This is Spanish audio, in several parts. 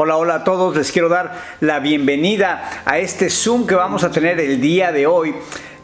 Hola, hola a todos. Les quiero dar la bienvenida a este Zoom que vamos a tener el día de hoy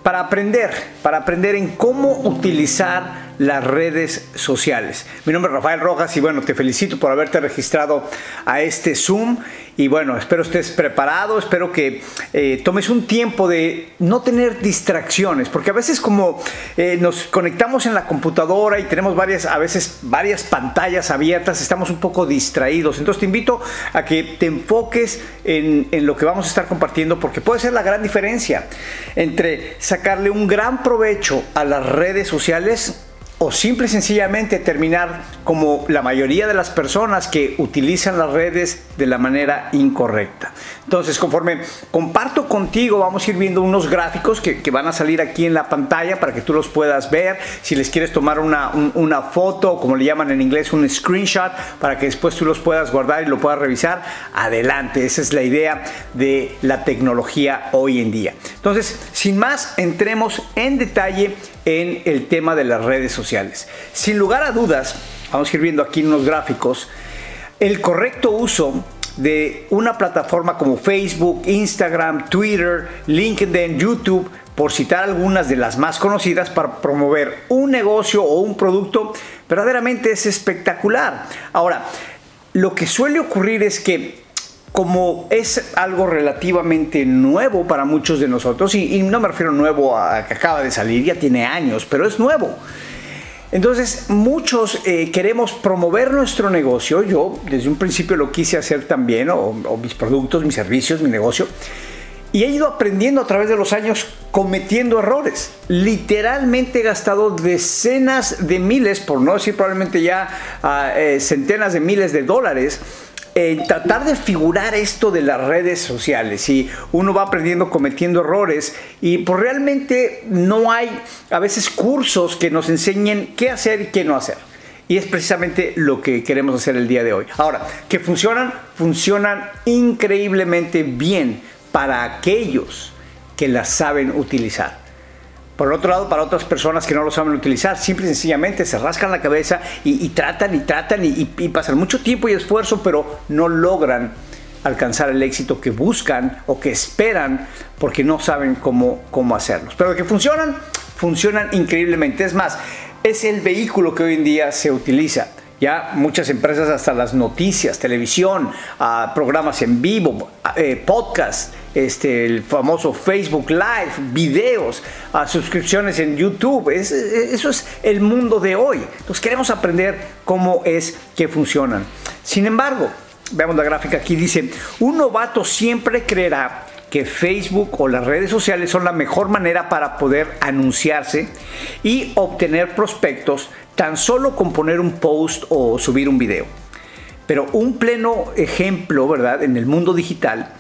para aprender, para aprender en cómo utilizar las redes sociales. Mi nombre es Rafael Rojas y bueno, te felicito por haberte registrado a este Zoom y bueno, espero estés preparado, espero que eh, tomes un tiempo de no tener distracciones, porque a veces como eh, nos conectamos en la computadora y tenemos varias, a veces varias pantallas abiertas, estamos un poco distraídos. Entonces te invito a que te enfoques en, en lo que vamos a estar compartiendo, porque puede ser la gran diferencia entre sacarle un gran provecho a las redes sociales o simple y sencillamente terminar como la mayoría de las personas que utilizan las redes de la manera incorrecta. Entonces, conforme comparto contigo, vamos a ir viendo unos gráficos que, van a salir aquí en la pantalla para que tú los puedas ver. Si les quieres tomar una, una foto, como le llaman en inglés, un screenshot, para que después tú los puedas guardar y lo puedas revisar, adelante. Esa es la idea de la tecnología hoy en día. Entonces, sin más, entremos en detalle en el tema de las redes sociales. Sin lugar a dudas, vamos a ir viendo aquí unos gráficos, el correcto uso de una plataforma como Facebook, Instagram, Twitter, LinkedIn, YouTube, por citar algunas de las más conocidas para promover un negocio o un producto, verdaderamente es espectacular. Ahora, lo que suele ocurrir es que como es algo relativamente nuevo para muchos de nosotros, y, no me refiero nuevo a que acaba de salir, ya tiene años, pero es nuevo. Entonces, muchos eh, queremos promover nuestro negocio. Yo desde un principio lo quise hacer también, o, mis productos, mis servicios, mi negocio. Y he ido aprendiendo a través de los años cometiendo errores. Literalmente he gastado decenas de miles, por no decir probablemente ya ah, eh, centenas de miles de dólares en tratar de figurar esto de las redes sociales y uno va aprendiendo cometiendo errores y pues realmente no hay a veces cursos que nos enseñen qué hacer y qué no hacer. Y es precisamente lo que queremos hacer el día de hoy. Ahora, que funcionan, funcionan increíblemente bien para aquellos que las saben utilizar. Por otro lado, para otras personas que no lo saben utilizar, simple y sencillamente se rascan la cabeza y, tratan y tratan y, pasan mucho tiempo y esfuerzo, pero no logran alcanzar el éxito que buscan o que esperan porque no saben cómo, cómo hacerlos. Pero que funcionan, funcionan increíblemente. Es más, es el vehículo que hoy en día se utiliza. Ya muchas empresas, hasta las noticias, televisión, ah, programas en vivo, eh, podcast, este, el famoso Facebook Live, videos, a suscripciones en YouTube. eso es el mundo de hoy. Entonces queremos aprender cómo es que funcionan. Sin embargo, veamos la gráfica aquí, dice, un novato siempre creerá que Facebook o las redes sociales son la mejor manera para poder anunciarse y obtener prospectos tan solo con poner un post o subir un video. Pero un pleno ejemplo, ¿verdad? En el mundo digital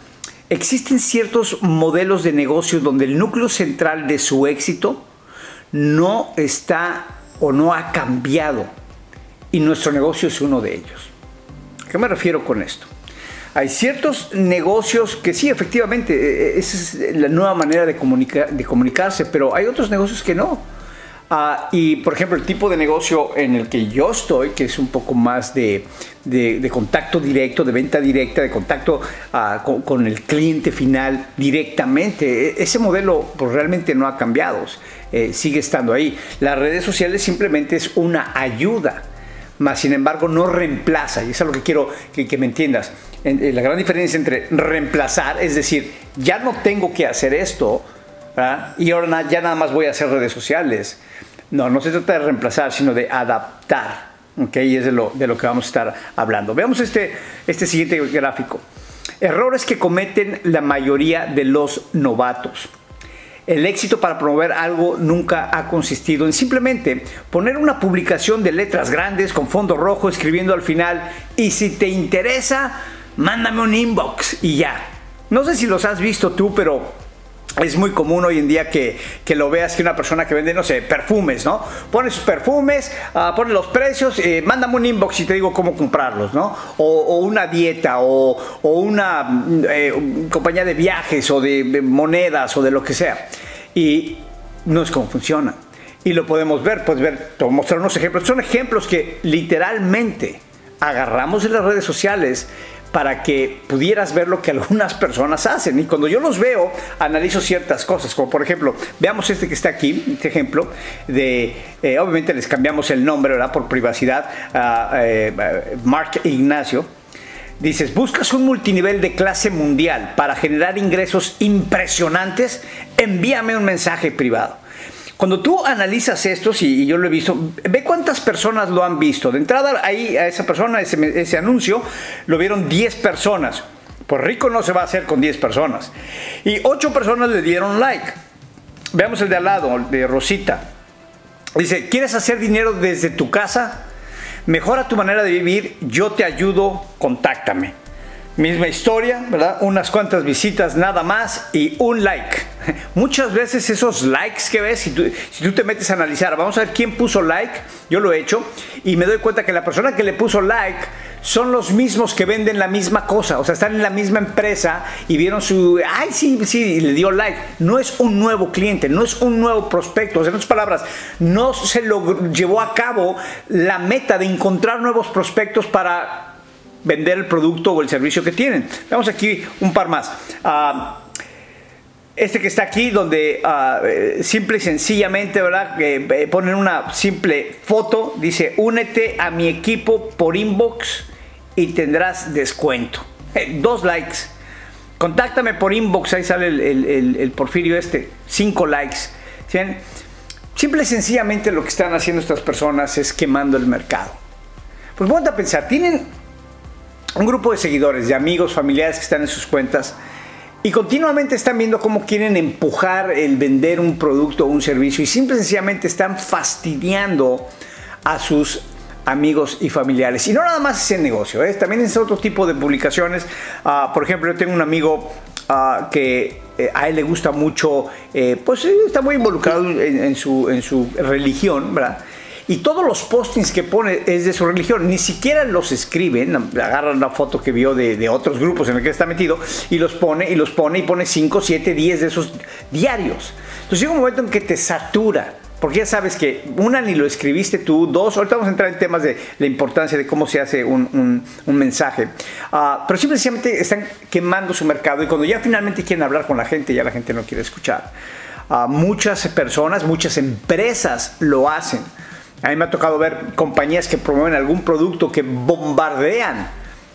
Existen ciertos modelos de negocio donde el núcleo central de su éxito no está o no ha cambiado y nuestro negocio es uno de ellos. ¿A qué me refiero con esto? Hay ciertos negocios que sí, efectivamente, e, e, esa es la nueva manera de, de comunicarse, pero hay otros negocios que no. Ah, y por ejemplo, el tipo de negocio en el que yo estoy, que es un poco más de, contacto directo, de venta directa, de contacto ah, con, el cliente final directamente, e, ese modelo pues, realmente no ha cambiado, eh, sigue estando ahí. Las redes sociales simplemente es una ayuda, más sin embargo no reemplaza, y eso es lo que quiero que, me entiendas. Eh, la gran diferencia entre reemplazar, es decir, ya no tengo que hacer esto, y ahora ya nada más voy a hacer redes sociales. No, no se trata de reemplazar, sino de adaptar. Y es de lo, de lo que vamos a estar hablando. Veamos este, este siguiente gráfico. Errores que cometen la mayoría de los novatos. El éxito para promover algo nunca ha consistido en simplemente poner una publicación de letras grandes con fondo rojo escribiendo al final y si te interesa, mándame un inbox y ya. No sé si los has visto tú, pero es muy común hoy en día que, lo veas que una persona que vende, no sé, perfumes, ¿no? Pone sus perfumes, uh, pone los precios, eh, mándame un inbox y te digo cómo comprarlos, ¿no? O, una dieta, o, una eh, compañía de viajes, o de, monedas, o de lo que sea. Y no es como funciona. Y lo podemos ver, puedes ver, mostrar unos ejemplos. Son ejemplos que literalmente agarramos en las redes sociales para que pudieras ver lo que algunas personas hacen. Y cuando yo los veo, analizo ciertas cosas, como por ejemplo, veamos este que está aquí, este ejemplo, de, eh, obviamente les cambiamos el nombre, ¿verdad? Por privacidad, eh, Mark Ignacio. Dices, buscas un multinivel de clase mundial para generar ingresos impresionantes, envíame un mensaje privado. Cuando tú analizas esto, y yo lo he visto, ve cuántas personas lo han visto. De entrada, ahí a esa persona, ese, ese anuncio, lo vieron 10 personas. Pues rico no se va a hacer con 10 personas. Y 8 personas le dieron like. Veamos el de al lado, de Rosita. Dice, ¿quieres hacer dinero desde tu casa? Mejora tu manera de vivir, yo te ayudo, contáctame. Misma historia, ¿verdad? Unas cuantas visitas nada más y un like. Muchas veces esos likes que ves, si tú, te metes a analizar, vamos a ver quién puso like, yo lo he hecho, y me doy cuenta que la persona que le puso like son los mismos que venden la misma cosa, o sea, están en la misma empresa y vieron su, ay, sí, sí, le dio like. No es un nuevo cliente, no es un nuevo prospecto, o sea, en otras palabras, no se lo llevó a cabo la meta de encontrar nuevos prospectos para vender el producto o el servicio que tienen. Veamos aquí un par más. Uh, este que está aquí, donde uh, simple y sencillamente, ¿verdad? Eh, ponen una simple foto, dice, únete a mi equipo por inbox y tendrás descuento. Eh, dos likes. Contáctame por inbox, ahí sale el, el, el porfirio este, cinco likes. Simple y sencillamente lo que están haciendo estas personas es quemando el mercado. Pues ponte a pensar, tienen un grupo de seguidores, de amigos, familiares que están en sus cuentas y continuamente están viendo cómo quieren empujar el vender un producto o un servicio y simple y sencillamente están fastidiando a sus amigos y familiares. Y no nada más es el negocio, ¿eh? también es otro tipo de publicaciones. Uh, por ejemplo, yo tengo un amigo uh, que eh, a él le gusta mucho, eh, pues está muy involucrado en, en, su, en su religión, ¿verdad? Y todos los postings que pone es de su religión, ni siquiera los escriben, agarran la foto que vio de, de otros grupos en el que está metido y los pone y los pone y pone 5, 7, 10 de esos diarios. Entonces llega un momento en que te satura. Porque ya sabes que una ni lo escribiste tú, dos, ahorita vamos a entrar en temas de la importancia de cómo se hace un, un, un mensaje. Uh, pero simplemente están quemando su mercado y cuando ya finalmente quieren hablar con la gente, ya la gente no quiere escuchar. Uh, muchas personas, muchas empresas lo hacen. A mí me ha tocado ver compañías que promueven algún producto que bombardean,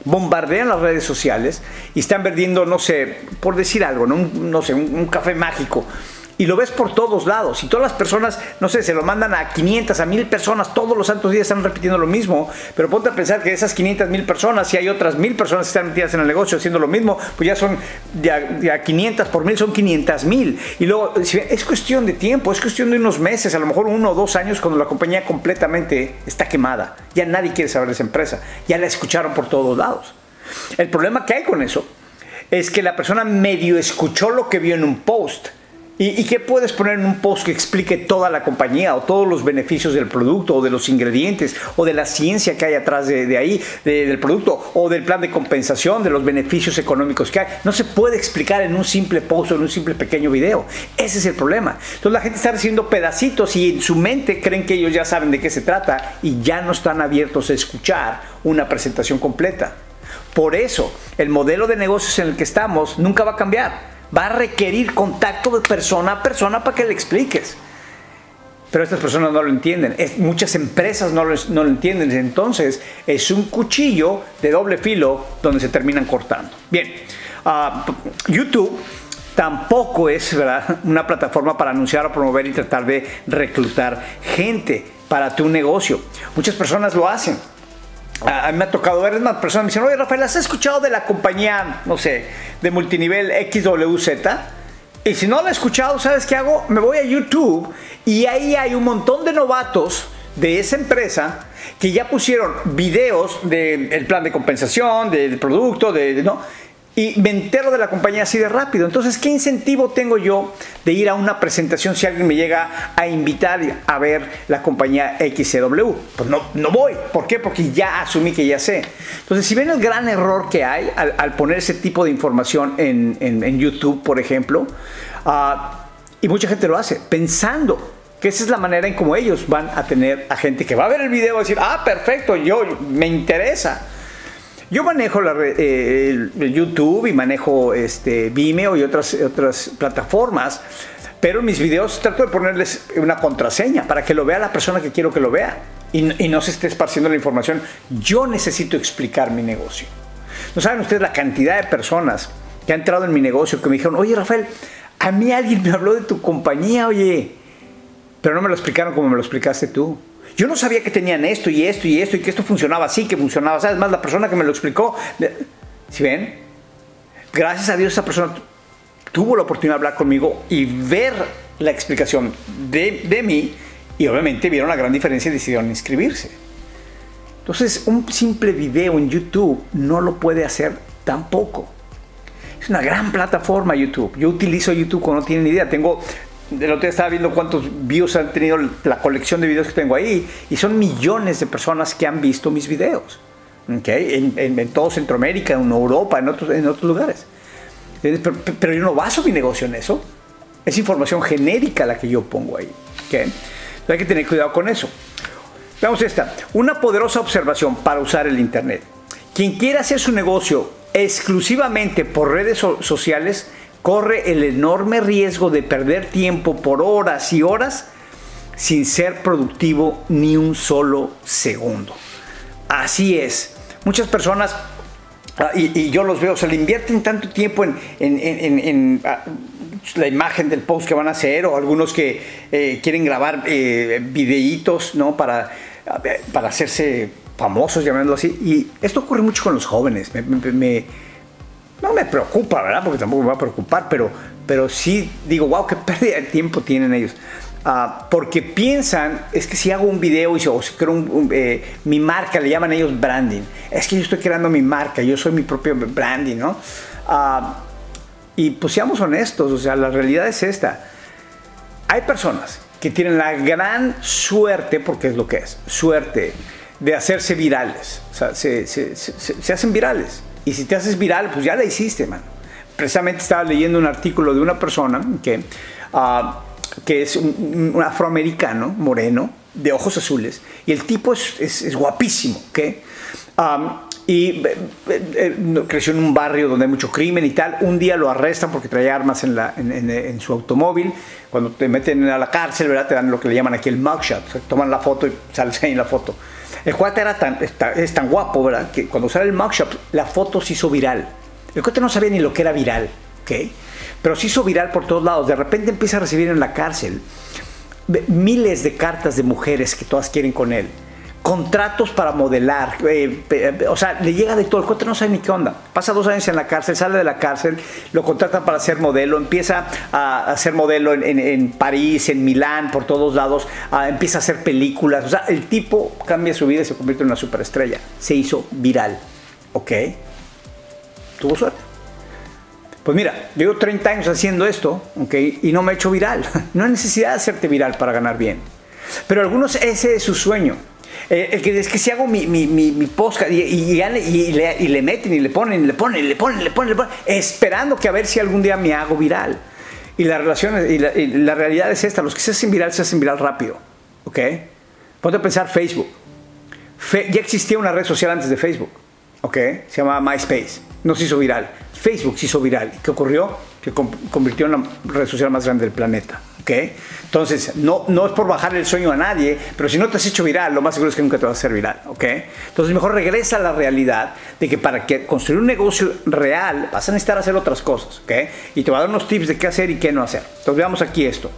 bombardean las redes sociales y están vendiendo, no sé, por decir algo, no, no sé, un café mágico y lo ves por todos lados. Y todas las personas, no sé, se lo mandan a 500, a 1000 personas, todos los santos días están repitiendo lo mismo. Pero ponte a pensar que esas 500, 1000 personas, si hay otras 1000 personas que están metidas en el negocio haciendo lo mismo, pues ya son de a, 500 por 1000, son 500 mil. Y luego, es cuestión de tiempo, es cuestión de unos meses, a lo mejor uno o dos años, cuando la compañía completamente está quemada. Ya nadie quiere saber de esa empresa. Ya la escucharon por todos lados. El problema que hay con eso es que la persona medio escuchó lo que vio en un post ¿Y, ¿Y, qué puedes poner en un post que explique toda la compañía o todos los beneficios del producto o de los ingredientes o de la ciencia que hay atrás de, ahí, de, del producto o del plan de compensación, de los beneficios económicos que hay? No se puede explicar en un simple post o en un simple pequeño video. Ese es el problema. Entonces la gente está recibiendo pedacitos y en su mente creen que ellos ya saben de qué se trata y ya no están abiertos a escuchar una presentación completa. Por eso, el modelo de negocios en el que estamos nunca va a cambiar va a requerir contacto de persona a persona para que le expliques. Pero estas personas no lo entienden. Muchas empresas no lo, entienden. Entonces es un cuchillo de doble filo donde se terminan cortando. Bien, uh, YouTube tampoco es ¿verdad? una plataforma para anunciar o promover y tratar de reclutar gente para tu negocio. Muchas personas lo hacen. A mí me ha tocado ver, una persona me dicen, oye Rafael, ¿has escuchado de la compañía, no sé, de multinivel XWZ? Y si no la he escuchado, ¿sabes qué hago? Me voy a YouTube y ahí hay un montón de novatos de esa empresa que ya pusieron videos del plan de compensación, del producto, de, de ¿no? Y me entero de la compañía así de rápido. Entonces, ¿qué incentivo tengo yo de ir a una presentación si alguien me llega a invitar a ver la compañía XCW? Pues no, no voy. ¿Por qué? Porque ya asumí que ya sé. Entonces, si ven el gran error que hay al, al poner ese tipo de información en, en, en YouTube, por ejemplo, uh, y mucha gente lo hace pensando que esa es la manera en cómo ellos van a tener a gente que va a ver el video y decir, ah, perfecto, yo me interesa. Yo manejo la, eh, YouTube y manejo este, Vimeo y otras, otras plataformas, pero mis videos trato de ponerles una contraseña para que lo vea la persona que quiero que lo vea y, y no se esté esparciendo la información. Yo necesito explicar mi negocio. No saben ustedes la cantidad de personas que han entrado en mi negocio que me dijeron, oye Rafael, a mí alguien me habló de tu compañía, oye, pero no me lo explicaron como me lo explicaste tú. Yo no sabía que tenían esto y esto y esto y que esto funcionaba así, que funcionaba así. Además, la persona que me lo explicó, ¿si ven? Gracias a Dios esa persona tuvo la oportunidad de hablar conmigo y ver la explicación de, de mí y obviamente vieron la gran diferencia y decidieron inscribirse. Entonces, un simple video en YouTube no lo puede hacer tampoco. Es una gran plataforma YouTube. Yo utilizo YouTube cuando no tienen idea. Tengo el otro día estaba viendo cuántos views han tenido la colección de videos que tengo ahí y son millones de personas que han visto mis videos. ¿okay? En, todo Centroamérica, en Europa, en otros, en otros lugares. Pero, yo no baso mi negocio en eso. Es información genérica la que yo pongo ahí. ¿okay? Hay que tener cuidado con eso. Veamos esta. Una poderosa observación para usar el Internet. Quien quiera hacer su negocio exclusivamente por redes sociales corre el enorme riesgo de perder tiempo por horas y horas sin ser productivo ni un solo segundo. Así es. Muchas personas, ah, y, yo los veo, se le invierten tanto tiempo en, ah, la imagen del post que van a hacer o algunos que eh, quieren grabar eh, videitos ¿no? para, para hacerse famosos, llamándolo así. Y esto ocurre mucho con los jóvenes. me no me preocupa, ¿verdad? Porque tampoco me va a preocupar, pero, pero sí digo, wow, qué pérdida de tiempo tienen ellos. Ah, porque piensan, es que si hago un video y si creo un, eh, mi marca, le llaman ellos branding. Es que yo estoy creando mi marca, yo soy mi propio branding, ¿no? Ah, y pues seamos honestos, o sea, la realidad es esta. Hay personas que tienen la gran suerte, porque es lo que es, suerte de hacerse virales. O sea, se, se, se hacen virales. Y si te haces viral, pues ya la hiciste, man. Precisamente estaba leyendo un artículo de una persona que, ah, que es un, afroamericano, moreno, de ojos azules, y el tipo es, es, guapísimo, ¿ok? y eh, eh, creció en un barrio donde hay mucho crimen y tal. Un día lo arrestan porque traía armas en, la, en, su automóvil. Cuando te meten a la cárcel, ¿verdad? Te dan lo que le llaman aquí el mugshot. O sea, toman la foto y sales ahí en la foto. El cuate era tan, es tan guapo, ¿verdad? Que cuando sale el mugshot, la foto se hizo viral. El cuate no sabía ni lo que era viral, ¿ok? Pero se hizo viral por todos lados. De repente empieza a recibir en la cárcel miles de cartas de mujeres que todas quieren con él contratos para modelar, eh, eh, o sea, le llega de todo, el cuate no sabe ni qué onda. Pasa dos años en la cárcel, sale de la cárcel, lo contratan para ser modelo, empieza a, ser modelo en, París, en Milán, por todos lados, empieza a hacer películas, o sea, el tipo cambia su vida y se convierte en una superestrella. Se hizo viral, ¿ok? Tuvo suerte. Pues mira, llevo 30 años haciendo esto, ¿ok? Y no me he hecho viral. No hay necesidad de hacerte viral para ganar bien. Pero algunos ese es su sueño. Eh, que es que si hago mi, mi, mi, y, y, le, meten y le ponen, y le ponen, y le ponen, y le ponen, le ponen, esperando que a ver si algún día me hago viral. Y la, relación, y la, realidad es esta, los que se hacen viral se hacen viral rápido. ¿Ok? Ponte a pensar Facebook. ya existía una red social antes de Facebook. ¿Ok? Se llamaba MySpace. No se hizo viral. Facebook se hizo viral. ¿Qué ocurrió? Se convirtió en la red social más grande del planeta. Entonces, no, no es por bajar el sueño a nadie, pero si no te has hecho viral, lo más seguro es que nunca te vas a hacer viral, ¿ok? Entonces, mejor regresa a la realidad de que para construir un negocio real vas a necesitar hacer otras cosas, ¿ok? Y te voy a dar unos tips de qué hacer y qué no hacer. Entonces, veamos aquí esto.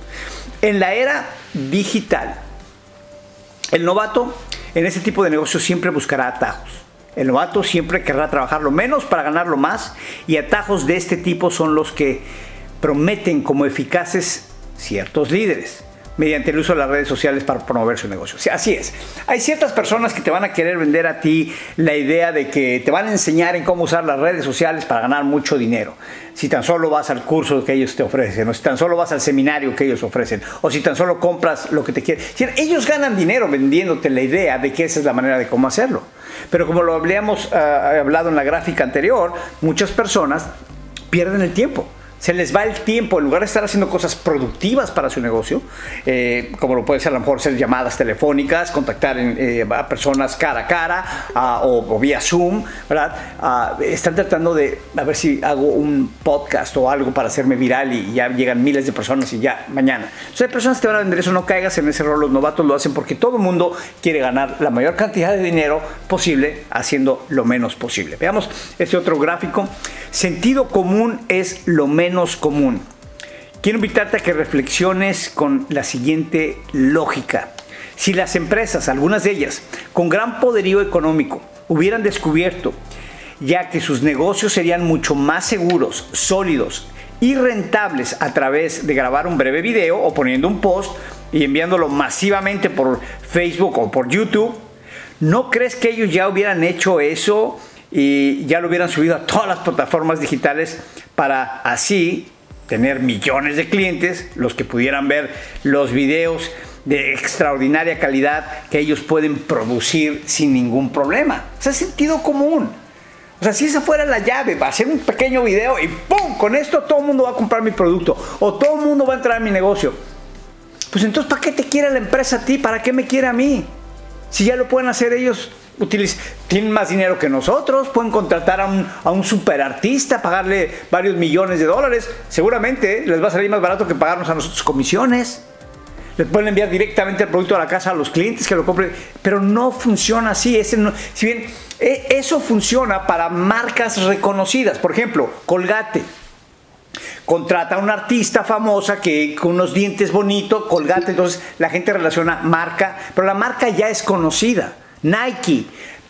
En la era digital, el novato en este tipo de negocio siempre buscará atajos. El novato siempre querrá trabajar lo menos para ganar lo más y atajos de este tipo son los que prometen como eficaces ciertos líderes mediante el uso de las redes sociales para promover su negocio. así es. Hay ciertas personas que te van a querer vender a ti la idea de que te van a enseñar en cómo usar las redes sociales para ganar mucho dinero. Si tan solo vas al curso que ellos te ofrecen, o si tan solo vas al seminario que ellos ofrecen, o si tan solo compras lo que te quieren. Ellos ganan dinero vendiéndote la idea de que esa es la manera de cómo hacerlo. Pero como lo habíamos ah, hablado en la gráfica anterior, muchas personas pierden el tiempo se les va el tiempo, en lugar de estar haciendo cosas productivas para su negocio, eh, como lo puede ser a lo mejor hacer llamadas telefónicas, contactar eh, a personas cara a cara o, vía Zoom, ¿verdad? están tratando de a ver si hago un podcast o algo para hacerme viral y ya llegan miles de personas y ya mañana. Entonces hay personas que te van a vender eso, no caigas en ese error, los novatos lo hacen porque todo el mundo quiere ganar la mayor cantidad de dinero posible haciendo lo menos posible. Veamos este otro gráfico. Sentido común es lo menos común. Quiero invitarte a que reflexiones con la siguiente lógica. Si las empresas, algunas de ellas, con gran poderío económico, hubieran descubierto ya que sus negocios serían mucho más seguros, sólidos y rentables a través de grabar un breve video o poniendo un post y enviándolo masivamente por Facebook o por YouTube, ¿no crees que ellos ya hubieran hecho eso y ya lo hubieran subido a todas las plataformas digitales para así tener millones de clientes, los que pudieran ver los videos de extraordinaria calidad que ellos pueden producir sin ningún problema. O sea, sentido común. O sea, si esa fuera la llave, va a hacer un pequeño video y ¡pum! Con esto todo el mundo va a comprar mi producto o todo el mundo va a entrar en mi negocio. Pues entonces, ¿para qué te quiere la empresa a ti? ¿Para qué me quiere a mí? Si ya lo pueden hacer ellos tienen más dinero que nosotros, pueden contratar a un, a un superartista, pagarle varios millones de dólares, seguramente les va a salir más barato que pagarnos a nosotros comisiones. Les pueden enviar directamente el producto a la casa a los clientes que lo compren, pero no funciona así. Ese si bien e, eso funciona para marcas reconocidas, por ejemplo, Colgate contrata a una artista famosa que con unos dientes bonitos, Colgate, entonces la gente relaciona marca, pero la marca ya es conocida. Nike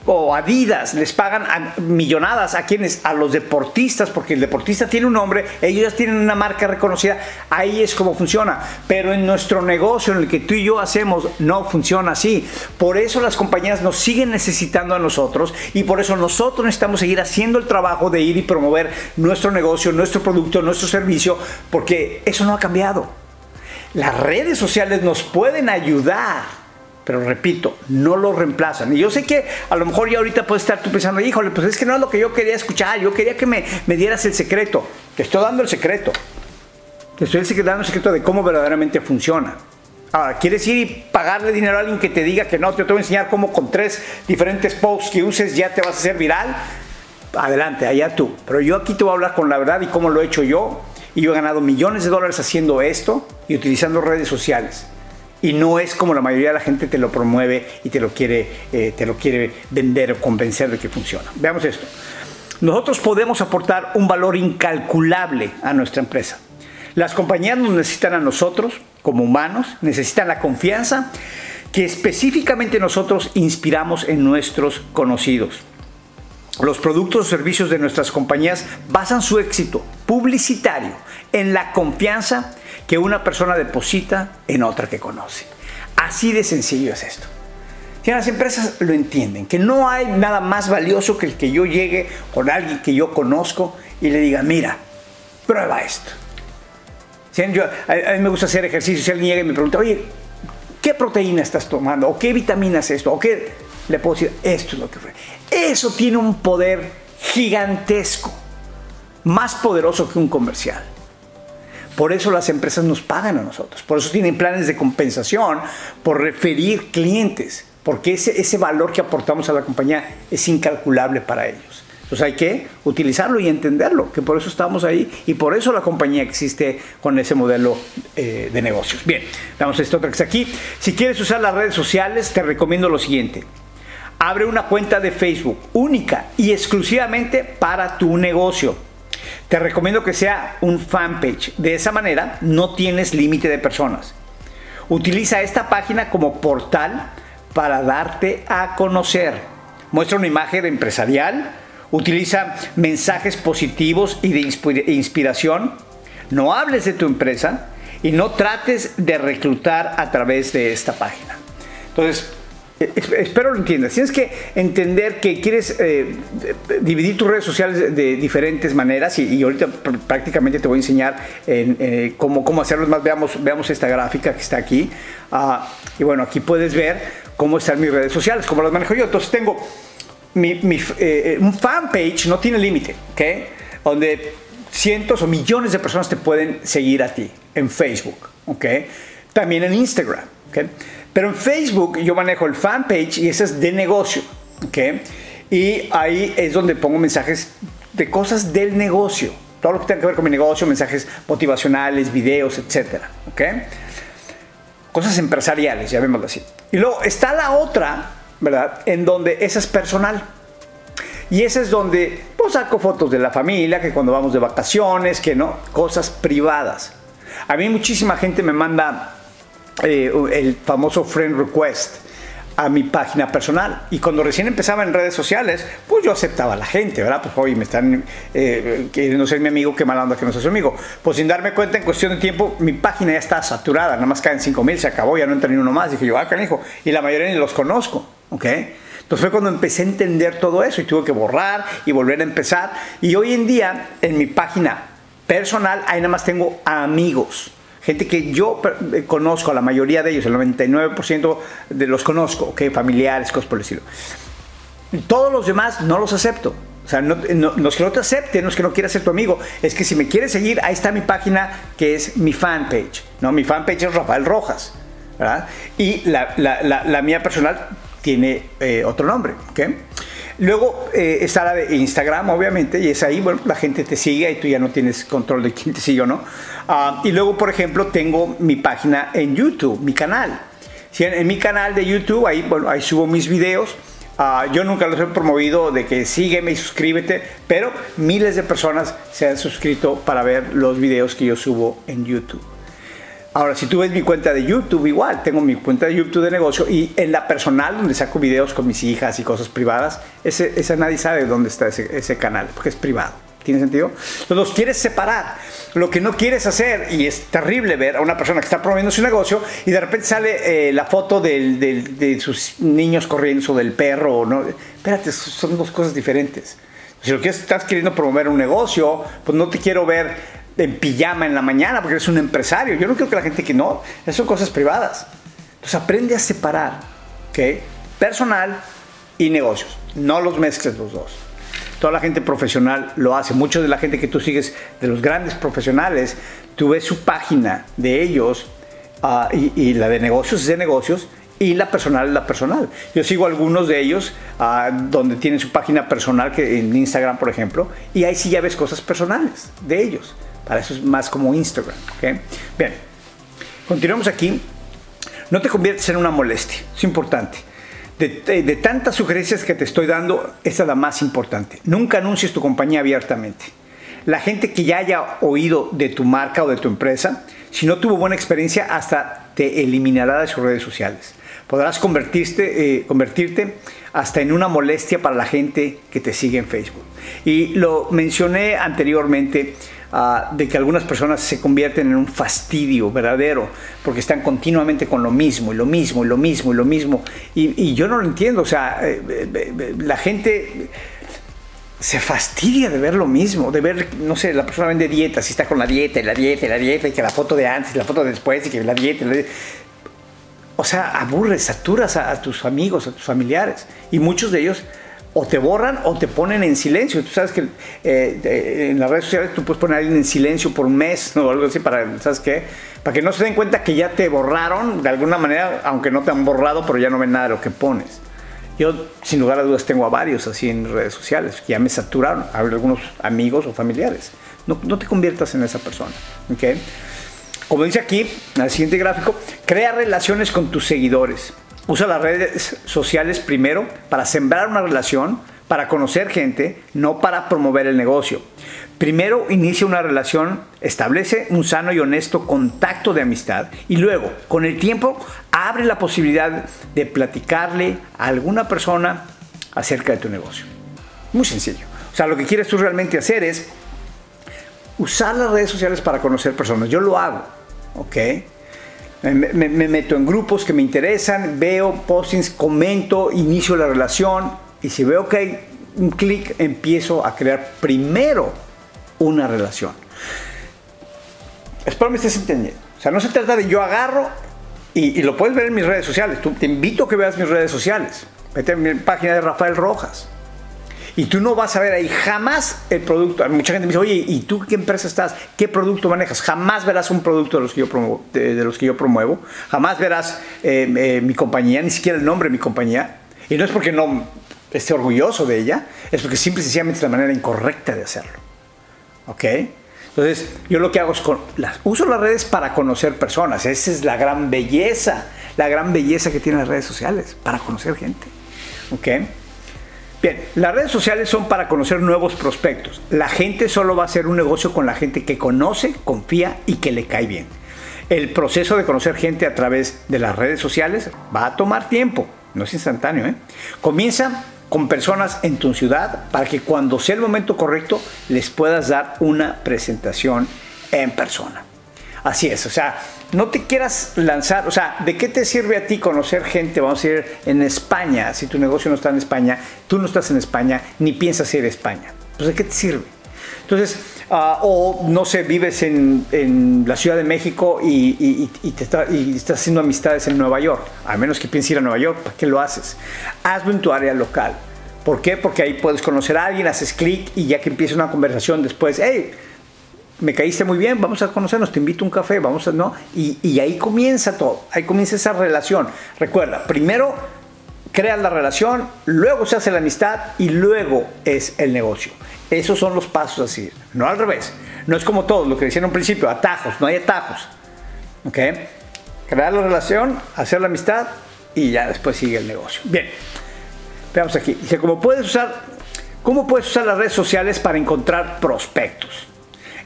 o Adidas les pagan millonadas a quienes, a los deportistas, porque el deportista tiene un nombre, ellos tienen una marca reconocida, ahí es como funciona. Pero en nuestro negocio, en el que tú y yo hacemos, no funciona así. Por eso las compañías nos siguen necesitando a nosotros y por eso nosotros necesitamos seguir haciendo el trabajo de ir y promover nuestro negocio, nuestro producto, nuestro servicio, porque eso no ha cambiado. Las redes sociales nos pueden ayudar pero repito, no lo reemplazan. Y yo sé que a lo mejor ya ahorita puedes estar tú pensando, híjole, pues es que no es lo que yo quería escuchar, yo quería que me, me dieras el secreto. Te estoy dando el secreto. Te estoy dando el secreto de cómo verdaderamente funciona. Ahora, ¿quieres ir y pagarle dinero a alguien que te diga que no? Te voy a enseñar cómo con tres diferentes posts que uses ya te vas a hacer viral. Adelante, allá tú. Pero yo aquí te voy a hablar con la verdad y cómo lo he hecho yo. Y yo he ganado millones de dólares haciendo esto y utilizando redes sociales y no es como la mayoría de la gente te lo promueve y te lo quiere, eh, te lo quiere vender o convencer de que funciona. Veamos esto. Nosotros podemos aportar un valor incalculable a nuestra empresa. Las compañías nos necesitan a nosotros como humanos, necesitan la confianza que específicamente nosotros inspiramos en nuestros conocidos. Los productos o servicios de nuestras compañías basan su éxito publicitario en la confianza que una persona deposita en otra que conoce. Así de sencillo es esto. Si las empresas lo entienden, que no hay nada más valioso que el que yo llegue con alguien que yo conozco y le diga, mira, prueba esto. Si a, mí me gusta hacer ejercicio, si alguien llega y me pregunta, oye, ¿qué proteína estás tomando? ¿O qué vitaminas es esto? ¿O qué? Le puedo decir, esto es lo que fue. Eso tiene un poder gigantesco, más poderoso que un comercial. Por eso las empresas nos pagan a nosotros. Por eso tienen planes de compensación por referir clientes. Porque ese, ese valor que aportamos a la compañía es incalculable para ellos. Entonces hay que utilizarlo y entenderlo, que por eso estamos ahí y por eso la compañía existe con ese modelo eh, de negocios. Bien, damos esto otra está aquí. Si quieres usar las redes sociales, te recomiendo lo siguiente. Abre una cuenta de Facebook única y exclusivamente para tu negocio te recomiendo que sea un fanpage. De esa manera no tienes límite de personas. Utiliza esta página como portal para darte a conocer. Muestra una imagen empresarial, utiliza mensajes positivos y de inspiración. No hables de tu empresa y no trates de reclutar a través de esta página. Entonces, Espero lo entiendas. Tienes que entender que quieres eh, dividir tus redes sociales de diferentes maneras y, ahorita prácticamente te voy a enseñar eh, cómo, cómo hacerlo. Más, veamos, veamos esta gráfica que está aquí. Ah, y bueno, aquí puedes ver cómo están mis redes sociales, cómo las manejo yo. Entonces tengo mi, mi, eh, un fanpage, no tiene límite, ¿ok? Donde cientos o millones de personas te pueden seguir a ti en Facebook, ¿ok? También en Instagram, ¿ok? Pero en Facebook yo manejo el fanpage y ese es de negocio, ¿ok? Y ahí es donde pongo mensajes de cosas del negocio, todo lo que tenga que ver con mi negocio, mensajes motivacionales, videos, etcétera, ¿ok? Cosas empresariales, llamémoslo así. Y luego está la otra, ¿verdad? En donde esa es personal. Y esa es donde pues, saco fotos de la familia, que cuando vamos de vacaciones, que no, cosas privadas. A mí muchísima gente me manda eh, el famoso friend request a mi página personal. Y cuando recién empezaba en redes sociales, pues yo aceptaba a la gente, ¿verdad? Pues hoy me están eh, queriendo ser mi amigo, qué mala onda que no sea su amigo. Pues sin darme cuenta, en cuestión de tiempo, mi página ya está saturada, nada más caen 5 mil, se acabó, ya no entra ni uno más. Dije yo, ah, canijo. Y la mayoría ni los conozco, ¿ok? Entonces fue cuando empecé a entender todo eso y tuve que borrar y volver a empezar. Y hoy en día, en mi página personal, ahí nada más tengo amigos. Gente que yo eh, conozco, la mayoría de ellos, el 99% de los conozco, ¿ok? Familiares, cosas por el estilo. Todos los demás no los acepto. O sea, no, no, es que no te acepte, no es que no quiera ser tu amigo, es que si me quieres seguir, ahí está mi página que es mi fanpage. ¿no? Mi fanpage es Rafael Rojas. ¿verdad? Y la, la, la, mía personal tiene eh, otro nombre. ¿okay? Luego eh, está la de Instagram, obviamente, y es ahí, bueno, la gente te sigue y tú ya no tienes control de quién te sigue o no. Ah, y luego, por ejemplo, tengo mi página en YouTube, mi canal. ¿Sí? En, mi canal de YouTube, ahí, bueno, ahí subo mis videos. Ah, yo nunca los he promovido de que sígueme y suscríbete, pero miles de personas se han suscrito para ver los videos que yo subo en YouTube. Ahora, si tú ves mi cuenta de YouTube, igual, tengo mi cuenta de YouTube de negocio y en la personal, donde saco videos con mis hijas y cosas privadas, ese, ese nadie sabe dónde está ese, canal, porque es privado. ¿Tiene sentido? Entonces los quieres separar. Lo que no quieres hacer, y es terrible ver a una persona que está promoviendo su negocio y de repente sale eh, la foto de sus niños corriendo o del perro. ¿no? Espérate, son dos cosas diferentes. Si lo que estás queriendo promover un negocio, pues no te quiero ver en pijama en la mañana porque eres un empresario. Yo no creo que la gente que no, esas son cosas privadas. Entonces aprende a separar, ¿ok? Personal y negocios. No los mezcles los dos. Toda la gente profesional lo hace. Mucho de la gente que tú sigues, de los grandes profesionales, tú ves su página de ellos uh, y, y, la de negocios es de negocios y la personal es la personal. Yo sigo algunos de ellos uh, donde tienen su página personal, que en Instagram, por ejemplo, y ahí sí ya ves cosas personales de ellos. Para eso es más como Instagram. ¿okay? Bien, continuamos aquí. No te conviertes en una molestia, es importante. De, de, de, tantas sugerencias que te estoy dando, esta es la más importante. Nunca anuncies tu compañía abiertamente. La gente que ya haya oído de tu marca o de tu empresa, si no tuvo buena experiencia, hasta te eliminará de sus redes sociales. Podrás convertirte, eh, convertirte hasta en una molestia para la gente que te sigue en Facebook. Y lo mencioné anteriormente, uh, de que algunas personas se convierten en un fastidio verdadero, porque están continuamente con lo mismo y lo mismo y lo mismo y lo mismo. Y, y yo no lo entiendo, o sea, eh, eh, la gente se fastidia de ver lo mismo, de ver, no sé, la persona vende dieta, si está con la dieta y la dieta y la dieta, y que la foto de antes y la foto de después y que la dieta. Y la dieta. O sea, aburres, saturas a, a tus amigos, a tus familiares. Y muchos de ellos o te borran o te ponen en silencio. Tú sabes que eh, en las redes sociales tú puedes poner a alguien en silencio por un mes o algo así para, ¿sabes qué? Para que no se den cuenta que ya te borraron de alguna manera, aunque no te han borrado, pero ya no ven nada de lo que pones. Yo, sin lugar a dudas, tengo a varios así en redes sociales que ya me saturaron, a algunos amigos o familiares. No, no te conviertas en esa persona, ¿ok? Como dice aquí, en el siguiente gráfico, crea relaciones con tus seguidores. Usa las redes sociales primero para sembrar una relación, para conocer gente, no para promover el negocio. Primero inicia una relación, establece un sano y honesto contacto de amistad y luego, con el tiempo, abre la posibilidad de platicarle a alguna persona acerca de tu negocio. Muy sencillo. O sea, lo que quieres tú realmente hacer es usar las redes sociales para conocer personas. Yo lo hago, ¿ok? Me, me, me, meto en grupos que me interesan, veo postings, comento, inicio la relación y si veo que hay un clic, empiezo a crear primero una relación. Espero me estés entendiendo. O sea, no se trata de yo agarro y, y lo puedes ver en mis redes sociales. Tú, te invito a que veas mis redes sociales. Vete a mi página de Rafael Rojas. Y tú no vas a ver ahí jamás el producto. Mucha gente me dice, oye, ¿y tú qué empresa estás? ¿Qué producto manejas? Jamás verás un producto de los que yo promuevo. De, los que yo promuevo. Jamás verás eh, eh, mi compañía, ni siquiera el nombre de mi compañía. Y no es porque no esté orgulloso de ella, es porque simple y sencillamente es la manera incorrecta de hacerlo. ¿Ok? Entonces, yo lo que hago es con las, uso las redes para conocer personas. Esa es la gran belleza, la gran belleza que tienen las redes sociales, para conocer gente. ¿Ok? Bien, las redes sociales son para conocer nuevos prospectos. La gente solo va a hacer un negocio con la gente que conoce, confía y que le cae bien. El proceso de conocer gente a través de las redes sociales va a tomar tiempo, no es instantáneo. ¿eh? Comienza con personas en tu ciudad para que cuando sea el momento correcto les puedas dar una presentación en persona. Así es, o sea, no te quieras lanzar, o sea, ¿de qué te sirve a ti conocer gente, vamos a ir en España, si tu negocio no está en España, tú no estás en España, ni piensas ir a España? Pues ¿de qué te sirve? Entonces, ah, o no sé, vives en, la Ciudad de México y, te estás haciendo amistades en Nueva York, a menos que pienses ir a Nueva York, ¿para qué lo haces? Hazlo en tu área local. ¿Por qué? Porque ahí puedes conocer a alguien, haces clic y ya que empieza una conversación después, hey, me caíste muy bien, vamos a conocernos, te invito a un café, vamos a, ¿no? Y, ahí comienza todo, ahí comienza esa relación. Recuerda, primero creas la relación, luego se hace la amistad y luego es el negocio. Esos son los pasos así, no al revés. No es como todo, lo que decían en principio, atajos, no hay atajos. ¿Ok? Crear la relación, hacer la amistad y ya después sigue el negocio. Bien, veamos aquí. Dice, ¿cómo puedes usar, cómo puedes usar las redes sociales para encontrar prospectos?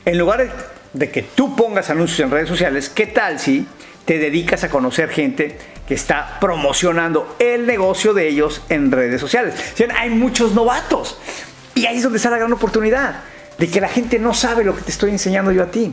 En lugar de que tú pongas anuncios en redes sociales, ¿qué tal si te dedicas a conocer gente que está promocionando el negocio de ellos en redes sociales? Hay muchos novatos y ahí es donde está la gran oportunidad de que la gente no sabe lo que te estoy enseñando yo a ti.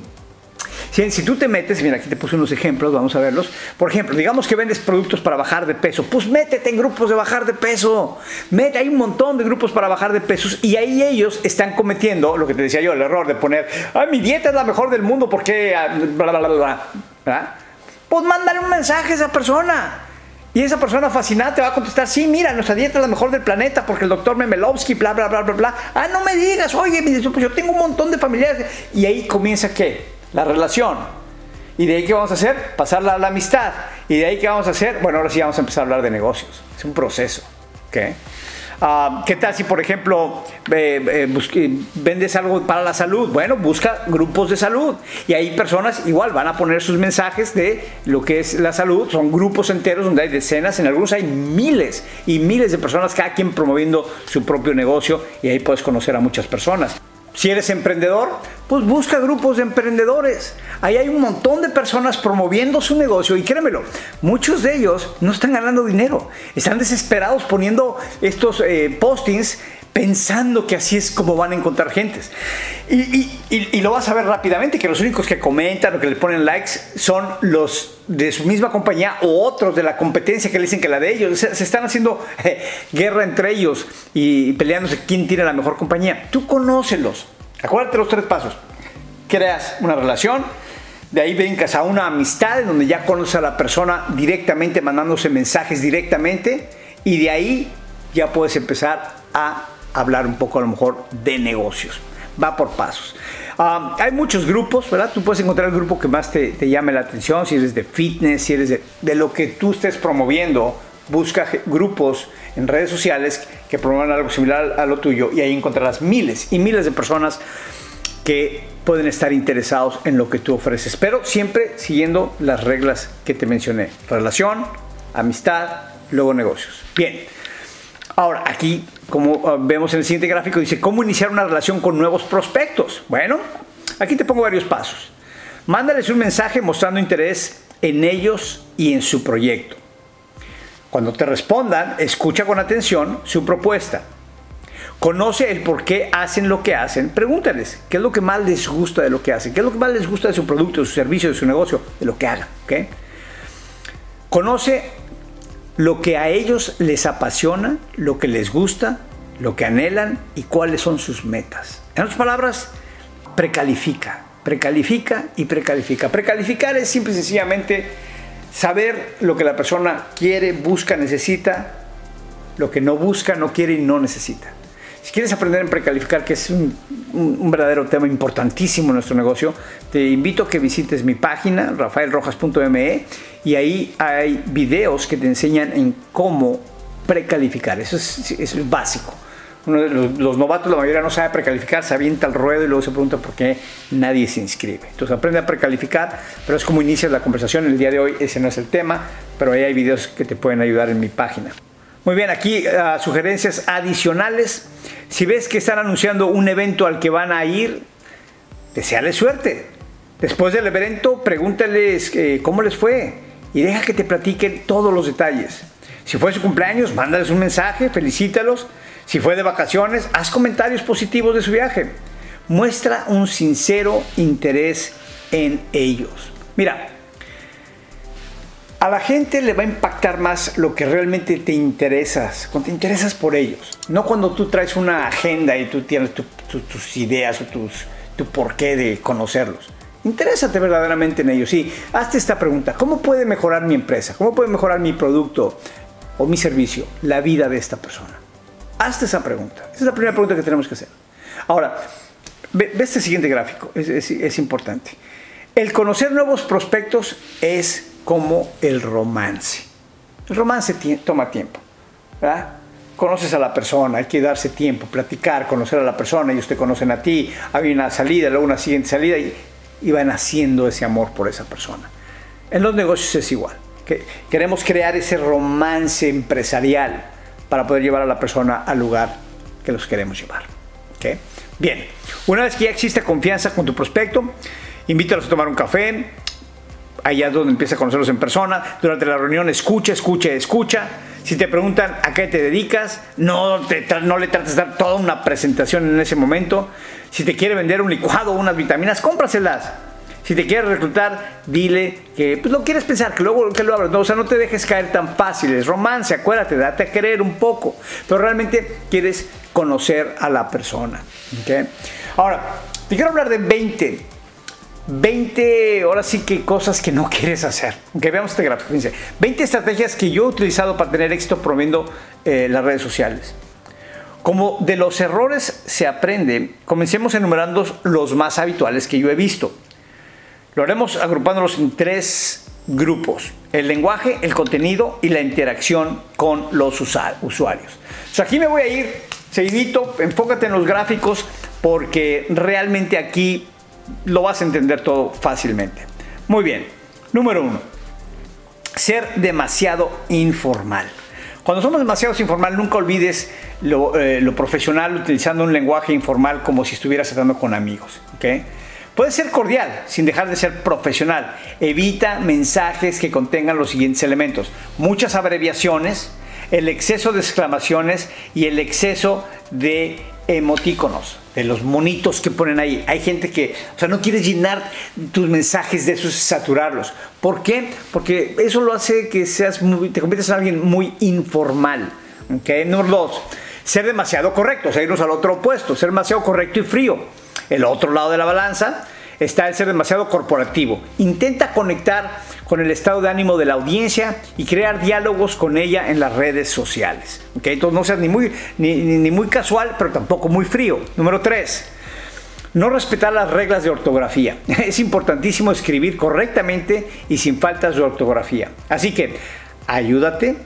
Si, tú te metes, mira, aquí te puse unos ejemplos, vamos a verlos. Por ejemplo, digamos que vendes productos para bajar de peso, pues métete en grupos de bajar de peso. Mete, hay un montón de grupos para bajar de pesos y ahí ellos están cometiendo lo que te decía yo, el error de poner, ay, mi dieta es la mejor del mundo porque, ah, bla, bla, bla, bla. Pues mándale un mensaje a esa persona. Y esa persona fascinada te va a contestar, sí, mira, nuestra dieta es la mejor del planeta porque el doctor Memelovsky, bla, bla, bla, bla, bla. Ah, no me digas, oye, pues yo tengo un montón de familiares. Y ahí comienza qué? La relación. Y de ahí que vamos a hacer? Pasarla a la amistad. Y de ahí que vamos a hacer? Bueno, ahora sí vamos a empezar a hablar de negocios. Es un proceso. ¿okay? Ah, ¿Qué tal si, por ejemplo, vendes algo para la salud? Bueno, busca grupos de salud. Y ahí personas igual van a poner sus mensajes de lo que es la salud. Son grupos enteros donde hay decenas, en algunos hay miles y miles de personas, cada quien promoviendo su propio negocio. Y ahí puedes conocer a muchas personas. Si eres emprendedor, pues busca grupos de emprendedores. Ahí hay un montón de personas promoviendo su negocio y créemelo, muchos de ellos no están ganando dinero. Están desesperados poniendo estos eh, postings pensando que así es como van a encontrar gentes. Y, lo vas a ver rápidamente, que los únicos que comentan o que le ponen likes son los de su misma compañía o otros de la competencia que le dicen que la de ellos. Se, están haciendo eh, guerra entre ellos y peleándose quién tiene la mejor compañía. Tú conócelos. Acuérdate los tres pasos. Creas una relación, de ahí brincas a una amistad en donde ya conoces a la persona directamente, mandándose mensajes directamente, y de ahí ya puedes empezar a hablar un poco a lo mejor de negocios. Va por pasos. Ah, hay muchos grupos, ¿verdad? Tú puedes encontrar el grupo que más te, llame la atención, si eres de fitness, si eres de, de, lo que tú estés promoviendo. Busca grupos en redes sociales que promuevan algo similar a lo tuyo y ahí encontrarás miles y miles de personas que pueden estar interesados en lo que tú ofreces, pero siempre siguiendo las reglas que te mencioné. Relación, amistad, luego negocios. Bien. Ahora, aquí, como ah, vemos en el siguiente gráfico, dice cómo iniciar una relación con nuevos prospectos. Bueno, aquí te pongo varios pasos. Mándales un mensaje mostrando interés en ellos y en su proyecto. Cuando te respondan, escucha con atención su propuesta. Conoce el por qué hacen lo que hacen. Pregúntales qué es lo que más les gusta de lo que hacen, qué es lo que más les gusta de su producto, de su servicio, de su negocio, de lo que hagan. Conoce lo que a ellos les apasiona, lo que les gusta, lo que anhelan y cuáles son sus metas. En otras palabras, precalifica, precalifica y precalifica. Precalificar es simple y sencillamente saber lo que la persona quiere, busca, necesita, lo que no busca, no quiere y no necesita. Si quieres aprender en precalificar, que es un, un, verdadero tema importantísimo en nuestro negocio, te invito a que visites mi página, rafaelrojas.me, y ahí hay videos que te enseñan en cómo precalificar. Eso es, eso es básico. Los, novatos, la mayoría no sabe precalificar, se avienta al ruedo y luego se pregunta por qué nadie se inscribe. Entonces aprende a precalificar, pero es como inicias la conversación. El día de hoy ese no es el tema, pero ahí hay videos que te pueden ayudar en mi página. Muy bien, aquí uh, sugerencias adicionales. Si ves que están anunciando un evento al que van a ir, deseale suerte. Después del evento, pregúntales eh, cómo les fue y deja que te platiquen todos los detalles. Si fue su cumpleaños, mándales un mensaje, felicítalos. Si fue de vacaciones, haz comentarios positivos de su viaje. Muestra un sincero interés en ellos. Mira, a la gente le va a impactar más lo que realmente te interesas, cuando te interesas por ellos. No cuando tú traes una agenda y tú tienes tu, tu, tus ideas o tus, tu porqué de conocerlos. Interésate verdaderamente en ellos. Sí, hazte esta pregunta. ¿Cómo puede mejorar mi empresa? ¿Cómo puede mejorar mi producto o mi servicio? La vida de esta persona. Hazte esa pregunta. Esa es la primera pregunta que tenemos que hacer. Ahora, ve, este siguiente gráfico. Es importante. El conocer nuevos prospectos es como el romance. El romance toma tiempo. ¿verdad? Conoces a la persona, hay que darse tiempo, platicar, conocer a la persona, ellos te conocen a ti, hay una salida, luego una siguiente salida y, y van haciendo ese amor por esa persona. En los negocios es igual. Que queremos crear ese romance empresarial para poder llevar a la persona al lugar que los queremos llevar. ¿Okay? Bien, una vez que ya existe confianza con tu prospecto, invítalos a tomar un café, allá es donde empieza a conocerlos en persona. Durante la reunión escucha, escucha, escucha. Si te preguntan a qué te dedicas, no, te, no le trates de dar toda una presentación en ese momento. Si te quiere vender un licuado o unas vitaminas, cómpraselas. Si te quiere reclutar, dile que pues, lo quieres pensar, que luego que lo abras. O sea, no te dejes caer tan fácil. Es romance, acuérdate, date a querer un poco. Pero realmente quieres conocer a la persona. Ahora, te quiero hablar de 20 20, ahora sí que cosas que no quieres hacer. Que veamos este gráfico. Fíjense, 20 estrategias que yo he utilizado para tener éxito promoviendo eh, las redes sociales. Como de los errores se aprende, comencemos enumerando los más habituales que yo he visto. Lo haremos agrupándolos en tres grupos. El lenguaje, el contenido y la interacción con los usuarios. O sea, aquí me voy a ir seguidito, enfócate en los gráficos porque realmente aquí lo vas a entender todo fácilmente. Muy bien, número uno, ser demasiado informal. Cuando somos demasiado informal, nunca olvides lo, eh, profesional utilizando un lenguaje informal como si estuvieras hablando con amigos. ¿okay? Puede ser cordial sin dejar de ser profesional. Evita mensajes que contengan los siguientes elementos. Muchas abreviaciones, el exceso de exclamaciones y el exceso de emotíconos, de los monitos que ponen ahí. Hay gente que, o sea, no quiere llenar tus mensajes de esos, saturarlos. ¿Por qué? Porque eso lo hace que seas te conviertes en alguien muy informal. ¿okay? Número dos, ser demasiado correcto, o sea, irnos al otro opuesto, ser demasiado correcto y frío. El otro lado de la balanza está el ser demasiado corporativo. Intenta conectar con el estado de ánimo de la audiencia y crear diálogos con ella en las redes sociales. ¿okay? Entonces no seas ni muy, ni, ni muy casual, pero tampoco muy frío. Número 3. No respetar las reglas de ortografía. Es importantísimo escribir correctamente y sin faltas de ortografía. Así que ayúdate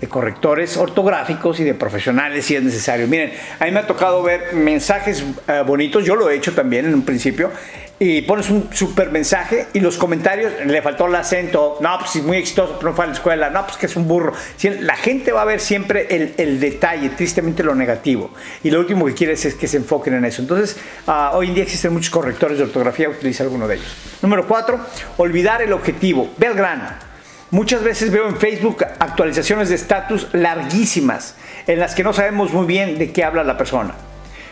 de correctores ortográficos y de profesionales si es necesario. Miren, a mí me ha tocado ver mensajes uh, bonitos, yo lo he hecho también en un principio, y pones un super mensaje y los comentarios, le faltó el acento, no, pues es muy exitoso, pero no fue a la escuela, no, pues que es un burro. La gente va a ver siempre el, el detalle, tristemente lo negativo, y lo último que quieres es que se enfoquen en eso. Entonces, uh, hoy en día existen muchos correctores de ortografía, utiliza alguno de ellos. Número cuatro, olvidar el objetivo, ve grano. Muchas veces veo en Facebook actualizaciones de estatus larguísimas en las que no sabemos muy bien de qué habla la persona.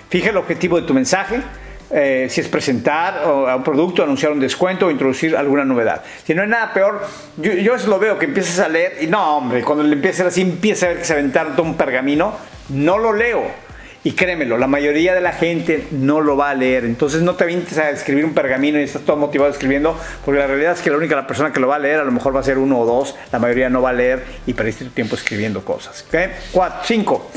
Fija el objetivo de tu mensaje, eh, si es presentar o, a un producto, anunciar un descuento o introducir alguna novedad. Si no hay nada peor, yo, yo eso lo veo que empiezas a leer y no, hombre, cuando le empiezas así, empieza a ver que se aventar todo un pergamino, no lo leo. Y créemelo, la mayoría de la gente no lo va a leer. Entonces no te avientes a escribir un pergamino y estás todo motivado escribiendo, porque la realidad es que la única la persona que lo va a leer a lo mejor va a ser uno o dos, la mayoría no va a leer y perdiste tu tiempo escribiendo cosas. ¿okay? Cuatro, cinco.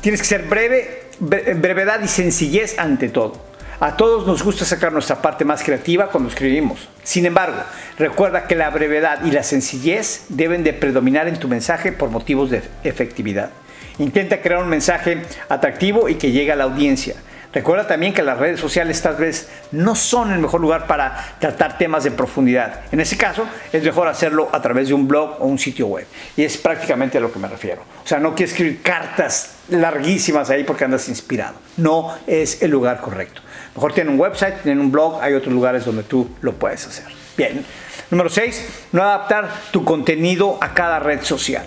Tienes que ser breve brevedad y sencillez ante todo. A todos nos gusta sacar nuestra parte más creativa cuando escribimos. Sin embargo, recuerda que la brevedad y la sencillez deben de predominar en tu mensaje por motivos de efectividad. Intenta crear un mensaje atractivo y que llegue a la audiencia. Recuerda también que las redes sociales tal vez no son el mejor lugar para tratar temas de profundidad. En ese caso, es mejor hacerlo a través de un blog o un sitio web. Y es prácticamente a lo que me refiero. O sea, no quieres escribir cartas larguísimas ahí porque andas inspirado. No es el lugar correcto. Mejor tiene un website, tiene un blog, hay otros lugares donde tú lo puedes hacer. Bien. Número 6, no adaptar tu contenido a cada red social.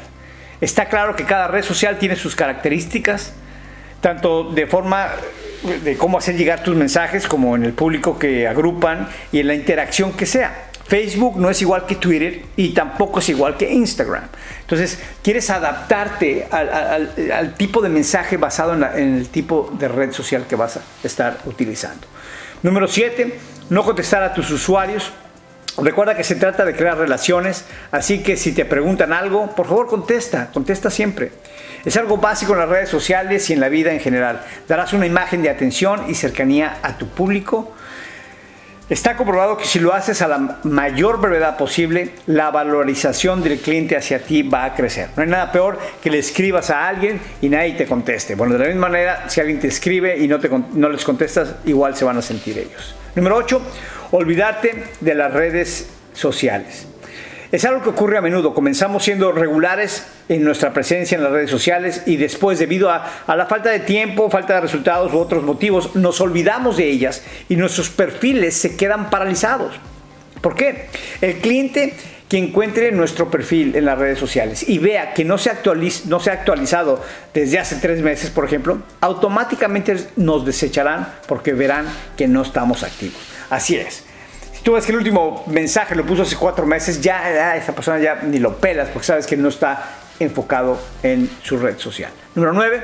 Está claro que cada red social tiene sus características, tanto de forma de cómo hacer llegar tus mensajes como en el público que agrupan y en la interacción que sea. Facebook no es igual que Twitter y tampoco es igual que Instagram. Entonces, quieres adaptarte al, tipo de mensaje basado en, en, el tipo de red social que vas a estar utilizando. Número 7, no contestar a tus usuarios. Recuerda que se trata de crear relaciones, así que si te preguntan algo, por favor contesta, contesta siempre. Es algo básico en las redes sociales y en la vida en general. Darás una imagen de atención y cercanía a tu público. Está comprobado que si lo haces a la mayor brevedad posible, la valorización del cliente hacia ti va a crecer. No hay nada peor que le escribas a alguien y nadie te conteste. Bueno, de la misma manera, si alguien te escribe y no, te, no les contestas, igual se van a sentir ellos. Número 8, olvidarte de las redes sociales. Es algo que ocurre a menudo. Comenzamos siendo regulares en nuestra presencia en las redes sociales y después, debido a, la falta de tiempo, falta de resultados u otros motivos, nos olvidamos de ellas y nuestros perfiles se quedan paralizados. ¿Por qué? El cliente que encuentre nuestro perfil en las redes sociales y vea que no se, no se ha actualizado desde hace tres meses, por ejemplo, automáticamente nos desecharán porque verán que no estamos activos. Así es tú ves que el último mensaje lo puso hace cuatro meses, ya esa persona ya ni lo pelas porque sabes que no está enfocado en su red social. Número 9,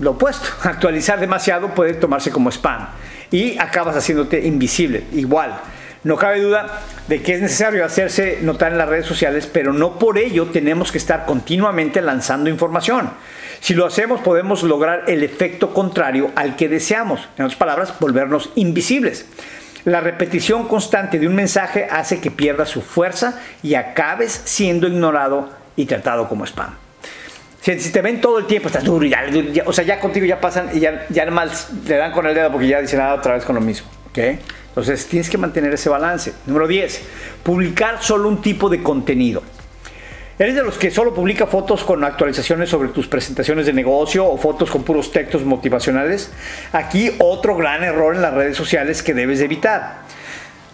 lo opuesto, actualizar demasiado puede tomarse como spam y acabas haciéndote invisible, igual. No cabe duda de que es necesario hacerse notar en las redes sociales, pero no por ello tenemos que estar continuamente lanzando información. Si lo hacemos podemos lograr el efecto contrario al que deseamos, en otras palabras, volvernos invisibles. La repetición constante de un mensaje hace que pierda su fuerza y acabes siendo ignorado y tratado como spam. Si, te ven todo el tiempo, estás duro, ya, o sea, ya contigo ya pasan y ya, ya más le dan con el dedo porque ya dicen nada otra vez con lo mismo. ¿okay? Entonces tienes que mantener ese balance. Número 10, publicar solo un tipo de contenido. ¿Eres de los que solo publica fotos con actualizaciones sobre tus presentaciones de negocio o fotos con puros textos motivacionales? Aquí otro gran error en las redes sociales que debes evitar.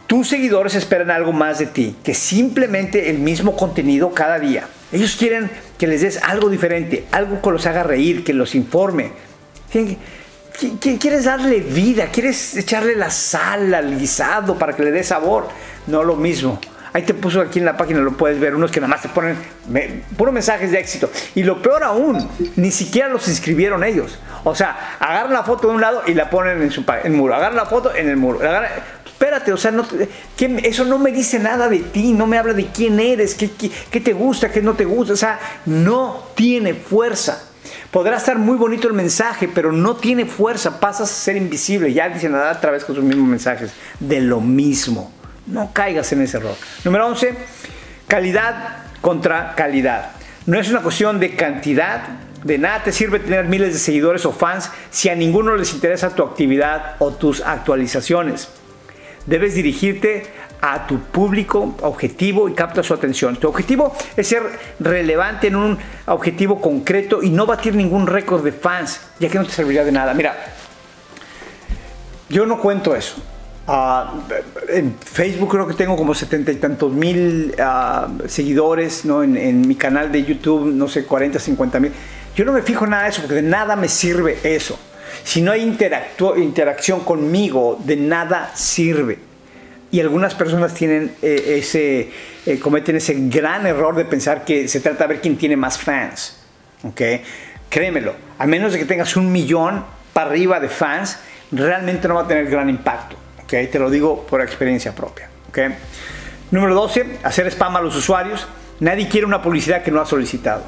Tus seguidores esperan algo más de ti que simplemente el mismo contenido cada día. Ellos quieren que les des algo diferente, algo que los haga reír, que los informe. Quieres darle vida, quieres echarle la sal al guisado para que le dé sabor. No lo mismo. Ahí te puso aquí en la página, lo puedes ver, unos que nada más te ponen puros mensajes de éxito. Y lo peor aún, ni siquiera los inscribieron ellos. O sea, agarran la foto de un lado y la ponen en su muro. Agarran la foto en el muro. espérate, o sea, eso no me dice nada de ti, no me habla de quién eres, qué, te gusta, qué no te gusta. O sea, no tiene fuerza. Podrá estar muy bonito el mensaje, pero no tiene fuerza, pasas a ser invisible. Ya dicen nada otra vez con sus mismos mensajes, de lo mismo. No caigas en ese error. Número 11, calidad contra calidad. No es una cuestión de cantidad, de nada te sirve tener miles de seguidores o fans si a ninguno les interesa tu actividad o tus actualizaciones. Debes dirigirte a tu público objetivo y capta su atención. Tu objetivo es ser relevante en un objetivo concreto y no batir ningún récord de fans, ya que no te serviría de nada. Mira, yo no cuento eso. Ah, en Facebook creo que tengo como setenta y tantos mil ah, seguidores, ¿no? En, mi canal de YouTube, no sé, 40, 50 mil. Yo no me fijo nada de eso, porque de nada me sirve eso. Si no hay interacción conmigo, de nada sirve. Y algunas personas tienen eh, ese, eh, cometen ese gran error de pensar que se trata de ver quién tiene más fans. ¿okay? Créemelo, a menos de que tengas un millón para arriba de fans, realmente no va a tener gran impacto. Te lo digo por experiencia propia. Número 12, hacer spam a los usuarios. Nadie quiere una publicidad que no ha solicitado.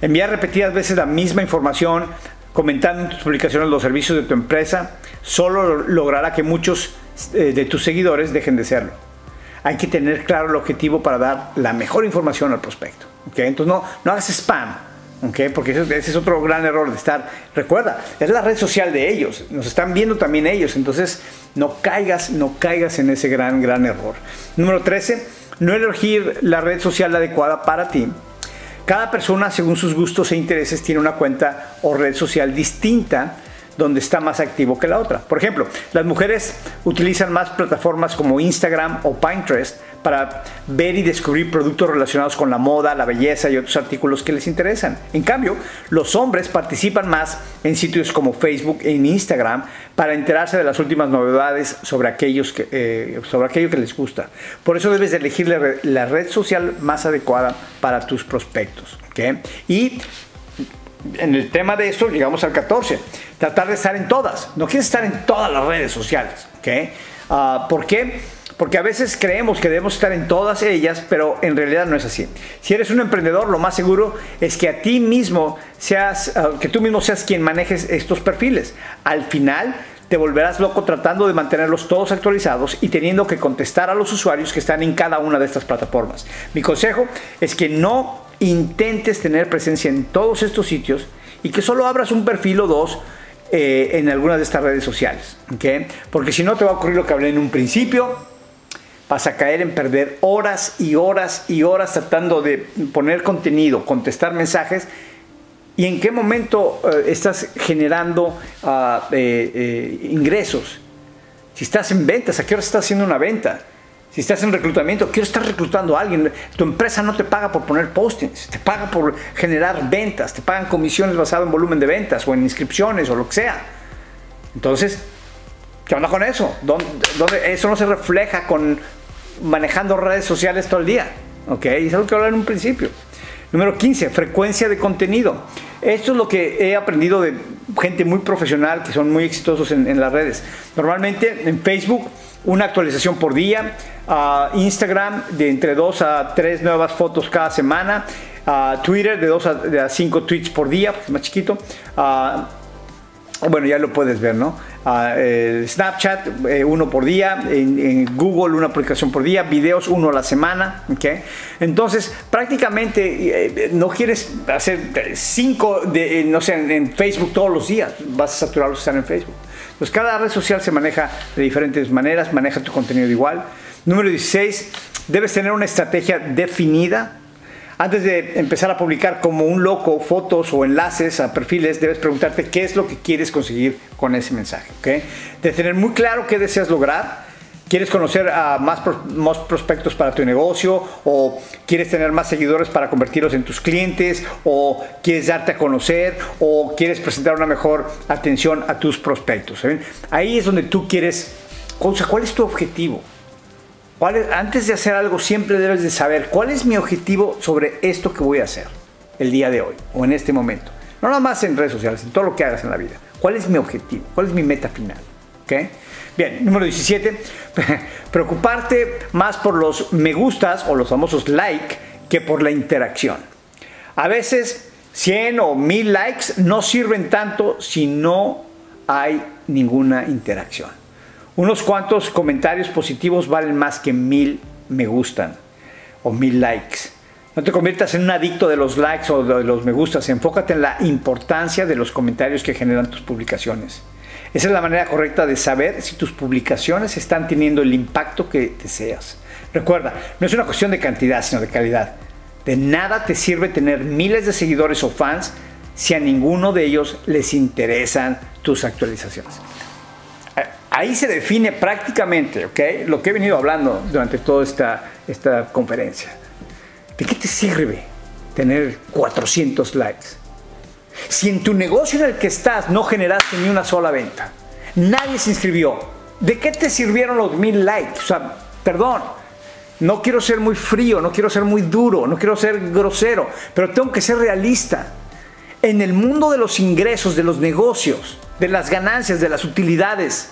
Enviar repetidas veces la misma información comentando en tus publicaciones los servicios de tu empresa, solo logrará que muchos eh, de tus seguidores dejen de serlo. Hay que tener claro el objetivo para dar la mejor información al prospecto. Entonces no, no hagas spam. Porque ese, es otro gran error de estar. Recuerda, es la red social de ellos, nos están viendo también ellos, entonces no caigas, no caigas en ese gran, gran error. Número 13, no elegir la red social adecuada para ti. Cada persona, según sus gustos e intereses, tiene una cuenta o red social distinta donde está más activo que la otra. Por ejemplo, las mujeres utilizan más plataformas como Instagram o Pinterest para ver y descubrir productos relacionados con la moda, la belleza y otros artículos que les interesan. En cambio, los hombres participan más en sitios como Facebook e Instagram para enterarse de las últimas novedades sobre, aquellos que, eh, sobre aquello que les gusta. Por eso debes elegir la, red social más adecuada para tus prospectos. Y en el tema de esto llegamos al 14. Tratar de estar en todas. No quieres estar en todas las redes sociales. ¿okay? Ah, ¿Por qué? Porque a veces creemos que debemos estar en todas ellas, pero en realidad no es así. Si eres un emprendedor, lo más seguro es que a ti mismo seas, ah, que tú mismo seas quien manejes estos perfiles. Al final, te volverás loco tratando de mantenerlos todos actualizados y teniendo que contestar a los usuarios que están en cada una de estas plataformas. Mi consejo es que no intentes tener presencia en todos estos sitios y que solo abras un perfil o dos eh, en algunas de estas redes sociales. Porque si no te va a ocurrir lo que hablé en un principio, vas a caer en perder horas y horas y horas tratando de poner contenido, contestar mensajes. ¿Y en qué momento eh, estás generando ah, eh, ingresos? Si estás en ventas, ¿a qué hora estás haciendo una venta? Si estás en reclutamiento, quiero estar reclutando a alguien. Tu empresa no te paga por poner postings, te paga por generar ventas, te pagan comisiones basadas en volumen de ventas o en inscripciones o lo que sea. Entonces, ¿qué onda con eso? ¿Dónde, eso no se refleja con manejando redes sociales todo el día. ¿Ok? Es algo que hablar en un principio. Número 15, frecuencia de contenido. Esto es lo que he aprendido de gente muy profesional que son muy exitosos en, las redes. Normalmente en Facebook una actualización por día, Instagram de entre 2 a 3 nuevas fotos cada semana, Twitter de 2 a 5 tweets por día, pues, más chiquito. bueno, ya lo puedes ver, ¿no? Snapchat, eh, uno por día, en, Google una publicación por día, videos uno a la semana, ¿ok? Entonces, prácticamente eh, no quieres hacer cinco, de, no sé, en, Facebook todos los días, vas a saturar los en Facebook. Pues cada red social se maneja de diferentes maneras, maneja tu contenido igual. Número 16, debes tener una estrategia definida. Antes de empezar a publicar como un loco fotos o enlaces a perfiles, debes preguntarte qué es lo que quieres conseguir con ese mensaje. ¿okay? De tener muy claro qué deseas lograr ¿Quieres conocer a más, más, prospectos para tu negocio? ¿O quieres tener más seguidores para convertirlos en tus clientes? ¿O quieres darte a conocer? ¿O quieres presentar una mejor atención a tus prospectos? Ahí es donde tú quieres, o sea, ¿cuál es tu objetivo? ¿Cuál antes de hacer algo siempre debes de saber cuál es mi objetivo sobre esto que voy a hacer el día de hoy o en este momento. No nada más en redes sociales, en todo lo que hagas en la vida. ¿Cuál es mi objetivo? ¿Cuál es mi meta final? ¿Okay? Bien, número 17, preocuparte más por los me gustas o los famosos like que por la interacción. A veces 100 o 1000 likes no sirven tanto si no hay ninguna interacción. Unos cuantos comentarios positivos valen más que mil me gustan o mil likes. No te conviertas en un adicto de los likes o de los me gustas. Enfócate en la importancia de los comentarios que generan tus publicaciones. Esa es la manera correcta de saber si tus publicaciones están teniendo el impacto que deseas. Recuerda, no es una cuestión de cantidad, sino de calidad. De nada te sirve tener miles de seguidores o fans si a ninguno de ellos les interesan tus actualizaciones. Ahí se define prácticamente ¿okay? lo que he venido hablando durante toda esta, esta conferencia. ¿De qué te sirve tener 400 likes? Si en tu negocio en el que estás no generaste ni una sola venta, nadie se inscribió, ¿de qué te sirvieron los mil likes? O sea, perdón, no quiero ser muy frío, no quiero ser muy duro, no quiero ser grosero, pero tengo que ser realista. En el mundo de los ingresos, de los negocios, de las ganancias, de las utilidades,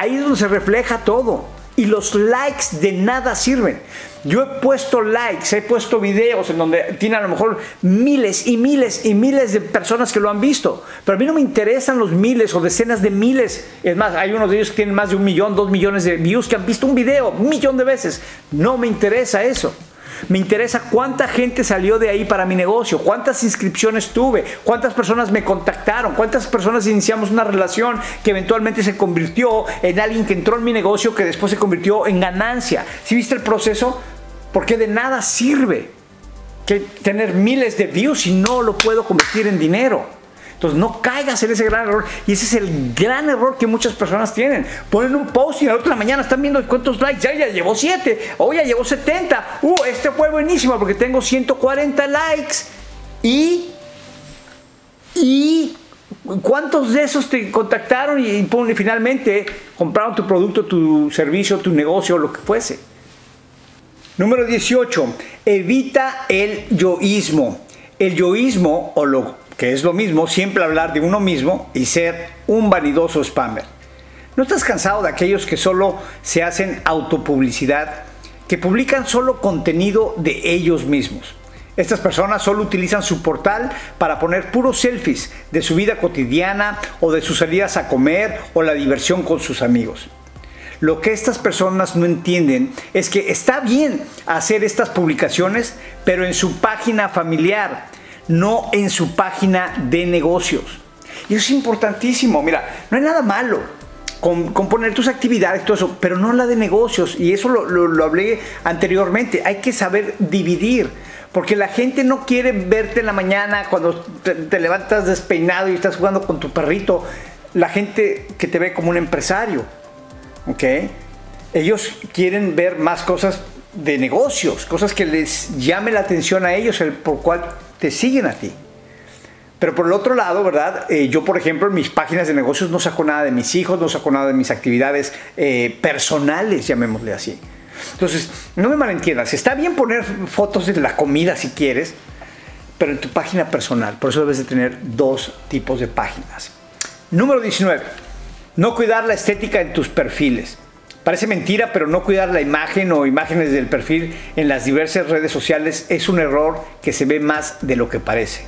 ahí es donde se refleja todo. Y los likes de nada sirven. Yo he puesto likes, he puesto videos en donde tiene a lo mejor miles y miles y miles de personas que lo han visto. Pero a mí no me interesan los miles o decenas de miles. Es más, hay unos de ellos que tienen más de un millón, dos millones de views que han visto un video un millón de veces. No me interesa eso. Me interesa cuánta gente salió de ahí para mi negocio, cuántas inscripciones tuve, cuántas personas me contactaron, cuántas personas iniciamos una relación que eventualmente se convirtió en alguien que entró en mi negocio que después se convirtió en ganancia. Si viste el proceso? Porque de nada sirve que tener miles de views si no lo puedo convertir en dinero. Entonces no caigas en ese gran error. Y ese es el gran error que muchas personas tienen. Ponen un post y a la otra mañana están viendo cuántos likes. Ya, ya llevó 7. O ya llevó 70. Uh, este fue buenísimo porque tengo 140 likes. Y... Y... ¿Cuántos de esos te contactaron y, y finalmente compraron tu producto, tu servicio, tu negocio, lo que fuese? Número 18. Evita el yoísmo. El yoísmo o lo que es lo mismo siempre hablar de uno mismo y ser un vanidoso spammer. ¿No estás cansado de aquellos que solo se hacen autopublicidad, que publican solo contenido de ellos mismos? Estas personas solo utilizan su portal para poner puros selfies de su vida cotidiana o de sus salidas a comer o la diversión con sus amigos. Lo que estas personas no entienden es que está bien hacer estas publicaciones, pero en su página familiar, no en su página de negocios. Y eso es importantísimo. Mira, no hay nada malo con, poner tus actividades, todo eso, pero no la de negocios. Y eso lo, hablé anteriormente. Hay que saber dividir. Porque la gente no quiere verte en la mañana cuando te, levantas despeinado y estás jugando con tu perrito. La gente que te ve como un empresario. ¿Ok? Ellos quieren ver más cosas de negocios, cosas que les llame la atención a ellos, el por cual te siguen a ti. Pero por el otro lado, ¿verdad? Eh, yo, por ejemplo, en mis páginas de negocios no saco nada de mis hijos, no saco nada de mis actividades eh, personales, llamémosle así. Entonces, no me malentiendas, está bien poner fotos de la comida si quieres, pero en tu página personal. Por eso debes de tener dos tipos de páginas. Número 19. No cuidar la estética en tus perfiles. Parece mentira, pero no cuidar la imagen o imágenes del perfil en las diversas redes sociales es un error que se ve más de lo que parece.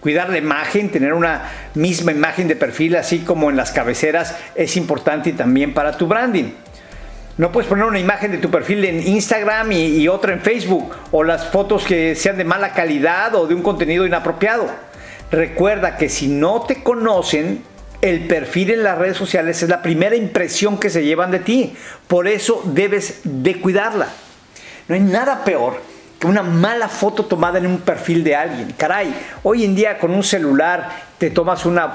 Cuidar la imagen, tener una misma imagen de perfil, así como en las cabeceras, es importante también para tu branding. No puedes poner una imagen de tu perfil en Instagram y, y otra en Facebook, o las fotos que sean de mala calidad o de un contenido inapropiado. Recuerda que si no te conocen, el perfil en las redes sociales es la primera impresión que se llevan de ti. Por eso debes de cuidarla. No hay nada peor que una mala foto tomada en un perfil de alguien. Caray, hoy en día con un celular te tomas una,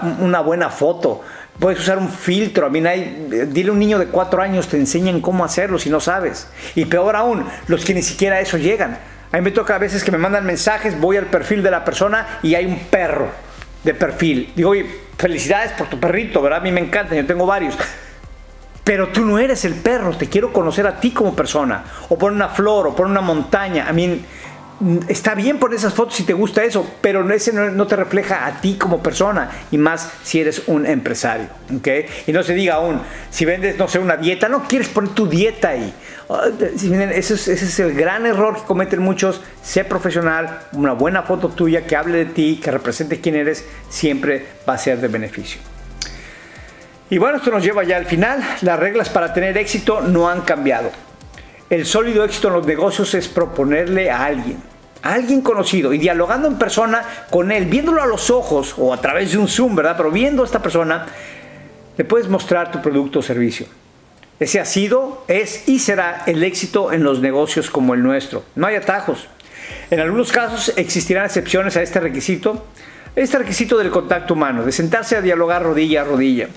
buena foto. Puedes usar un filtro. A mí dile a un niño de cuatro años, te enseñen cómo hacerlo si no sabes. Y peor aún, los que ni siquiera a eso llegan. A mí me toca a veces que me mandan mensajes, voy al perfil de la persona y hay un perro de perfil. Digo, oye, felicidades por tu perrito, ¿verdad? A mí me encanta, yo tengo varios. Pero tú no eres el perro, te quiero conocer a ti como persona. O por una flor, o por una montaña. A mí está bien poner esas fotos si te gusta eso, pero ese no, te refleja a ti como persona y más si eres un empresario, ¿ok? Y no se diga aún, si vendes, no sé, una dieta, no quieres poner tu dieta ahí. Ah, ese es, ese es el gran error que cometen muchos. Sé profesional, una buena foto tuya que hable de ti, que represente quién eres, siempre va a ser de beneficio. Y bueno, esto nos lleva ya al final. Las reglas para tener éxito no han cambiado. El sólido éxito en los negocios es proponerle a alguien, a alguien conocido y dialogando en persona con él, viéndolo a los ojos o a través de un Zoom, ¿verdad? Pero viendo a esta persona, le puedes mostrar tu producto o servicio. Ese ha sido, es y será el éxito en los negocios como el nuestro. No hay atajos. En algunos casos existirán excepciones a este requisito, este requisito del contacto humano, de sentarse a dialogar rodilla a rodilla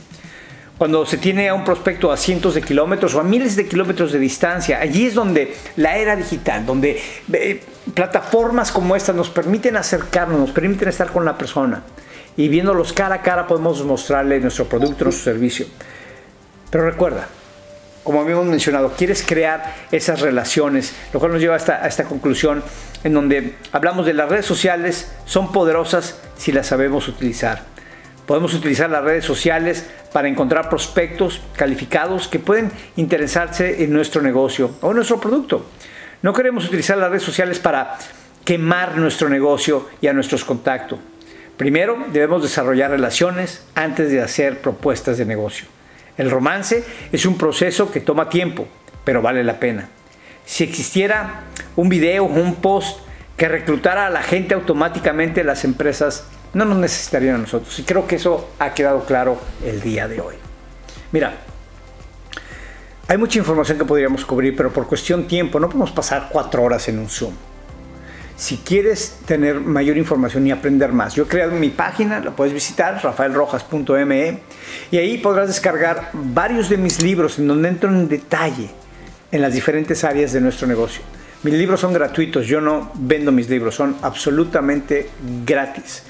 cuando se tiene a un prospecto a cientos de kilómetros o a miles de kilómetros de distancia. Allí es donde la era digital, donde eh, plataformas como esta nos permiten acercarnos, nos permiten estar con la persona y viéndolos cara a cara podemos mostrarle nuestro producto, nuestro servicio. Pero recuerda, como habíamos mencionado, quieres crear esas relaciones, lo cual nos lleva a esta, conclusión en donde hablamos de las redes sociales, son poderosas si las sabemos utilizar Podemos utilizar las redes sociales para encontrar prospectos calificados que pueden interesarse en nuestro negocio o en nuestro producto. No queremos utilizar las redes sociales para quemar nuestro negocio y a nuestros contactos. Primero, debemos desarrollar relaciones antes de hacer propuestas de negocio. El romance es un proceso que toma tiempo, pero vale la pena. Si existiera un video o un post que reclutara a la gente automáticamente, las empresas no nos necesitarían a nosotros. Y creo que eso ha quedado claro el día de hoy. Mira, hay mucha información que podríamos cubrir, pero por cuestión de tiempo no podemos pasar cuatro horas en un Zoom. Si quieres tener mayor información y aprender más, yo he creado mi página, la puedes visitar, rafaelrojas.me, y ahí podrás descargar varios de mis libros en donde entro en detalle en las diferentes áreas de nuestro negocio. Mis libros son gratuitos, yo no vendo mis libros, son absolutamente gratis.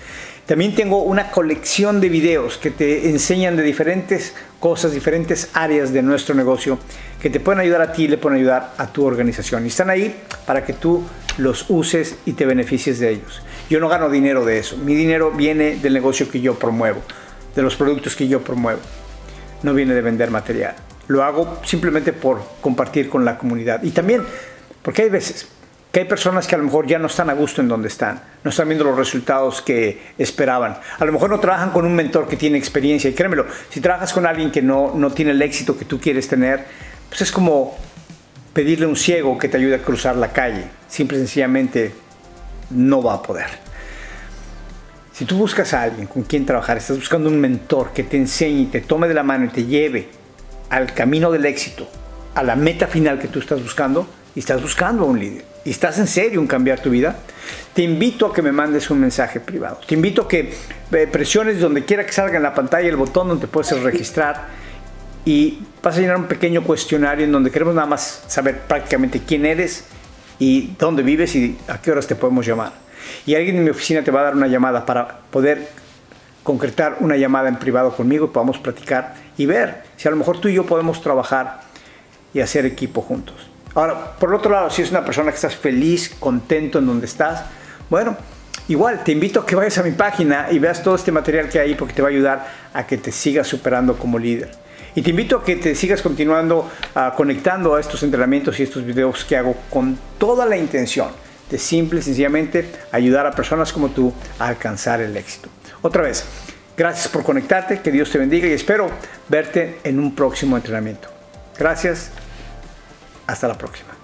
También tengo una colección de videos que te enseñan de diferentes cosas, diferentes áreas de nuestro negocio que te pueden ayudar a ti le pueden ayudar a tu organización. Y están ahí para que tú los uses y te beneficies de ellos. Yo no gano dinero de eso. Mi dinero viene del negocio que yo promuevo, de los productos que yo promuevo. No viene de vender material. Lo hago simplemente por compartir con la comunidad. Y también porque hay veces que hay personas que a lo mejor ya no están a gusto en donde están, no están viendo los resultados que esperaban. A lo mejor no trabajan con un mentor que tiene experiencia. Y créemelo, si trabajas con alguien que no, no tiene el éxito que tú quieres tener, pues es como pedirle a un ciego que te ayude a cruzar la calle. Simple y sencillamente no va a poder. Si tú buscas a alguien con quien trabajar, estás buscando un mentor que te enseñe y te tome de la mano y te lleve al camino del éxito, a la meta final que tú estás buscando, y estás buscando a un líder, y estás en serio en cambiar tu vida, te invito a que me mandes un mensaje privado. Te invito a que eh, presiones donde quiera que salga en la pantalla el botón donde puedes registrar y vas a llenar un pequeño cuestionario en donde queremos nada más saber prácticamente quién eres y dónde vives y a qué horas te podemos llamar. Y alguien en mi oficina te va a dar una llamada para poder concretar una llamada en privado conmigo y podamos platicar y ver si a lo mejor tú y yo podemos trabajar y hacer equipo juntos. Ahora, por otro lado, si es una persona que estás feliz, contento en donde estás, bueno, igual te invito a que vayas a mi página y veas todo este material que hay porque te va a ayudar a que te sigas superando como líder. Y te invito a que te sigas continuando uh, conectando a estos entrenamientos y estos videos que hago con toda la intención de simple y sencillamente ayudar a personas como tú a alcanzar el éxito. Otra vez, gracias por conectarte, que Dios te bendiga y espero verte en un próximo entrenamiento. Gracias, hasta la próxima.